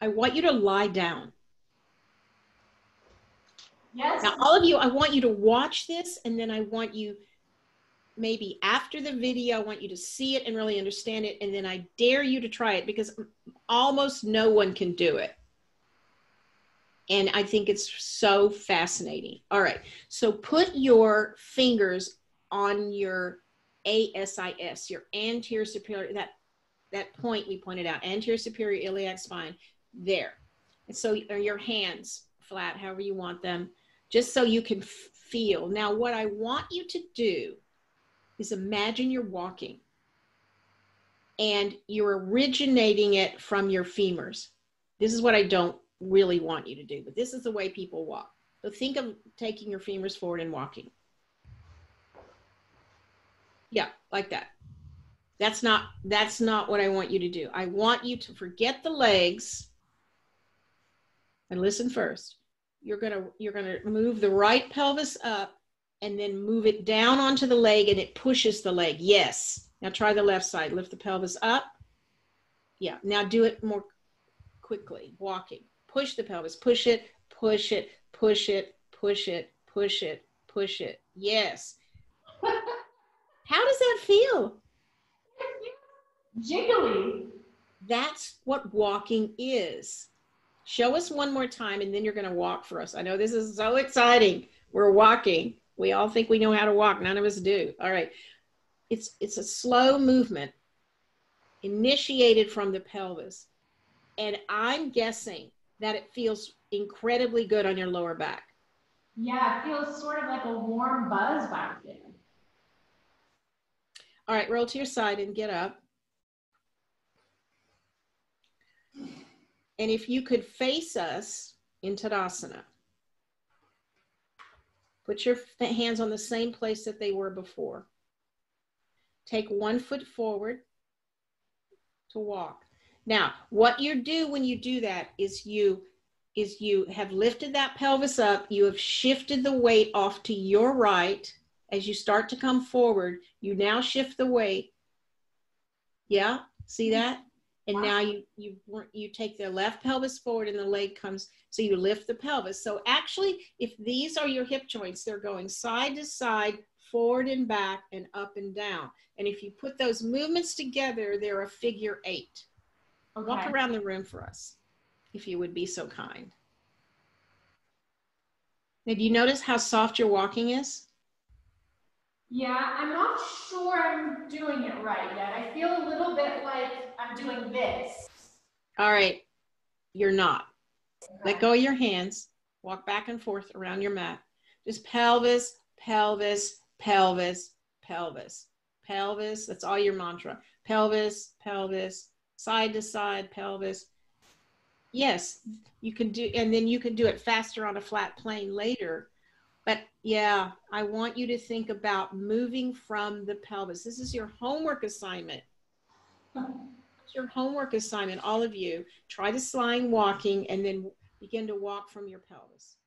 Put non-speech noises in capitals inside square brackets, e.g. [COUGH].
I want you to lie down. Yes. Now, all of you, I want you to watch this and then I want you maybe after the video, I want you to see it and really understand it. And then I dare you to try it because almost no one can do it. And I think it's so fascinating. All right. So put your fingers on your ASIS, your anterior superior, that, that point we pointed out, anterior superior iliac spine, there. And so uh, your hands flat, however you want them, just so you can feel. Now, what I want you to do is imagine you're walking and you're originating it from your femurs. This is what I don't really want you to do, but this is the way people walk. So think of taking your femurs forward and walking. Yeah, like that. That's not that's not what I want you to do. I want you to forget the legs and listen first. You're going to you're going to move the right pelvis up and then move it down onto the leg and it pushes the leg. Yes. Now try the left side. Lift the pelvis up. Yeah. Now do it more quickly. Walking. Push the pelvis. Push it, push it, push it, push it, push it, push it. Yes. [LAUGHS] How does that feel? Jiggly. That's what walking is. Show us one more time and then you're going to walk for us. I know this is so exciting. We're walking. We all think we know how to walk. None of us do. All right. It's it's a slow movement initiated from the pelvis. And I'm guessing that it feels incredibly good on your lower back. Yeah, it feels sort of like a warm buzz back there. All right, roll to your side and get up. And if you could face us in Tadasana, put your hands on the same place that they were before. Take one foot forward to walk. Now, what you do when you do that is you is you have lifted that pelvis up, you have shifted the weight off to your right as you start to come forward, you now shift the weight. Yeah, see that? And now you you you take the left pelvis forward and the leg comes so you lift the pelvis. So actually if these are your hip joints, they're going side to side, forward and back and up and down. And if you put those movements together, they're a figure 8. Okay. Walk around the room for us if you would be so kind. Now, do you notice how soft your walking is? Yeah, I'm not sure I'm doing it right yet. I feel a little bit like I'm doing this. All right, you're not. Let go of your hands. Walk back and forth around your mat. Just pelvis, pelvis, pelvis, pelvis, pelvis. That's all your mantra. Pelvis, pelvis, side to side, pelvis. Yes, you can do, and then you can do it faster on a flat plane later but yeah, I want you to think about moving from the pelvis. This is your homework assignment. It's your homework assignment, all of you. Try the slime walking and then begin to walk from your pelvis.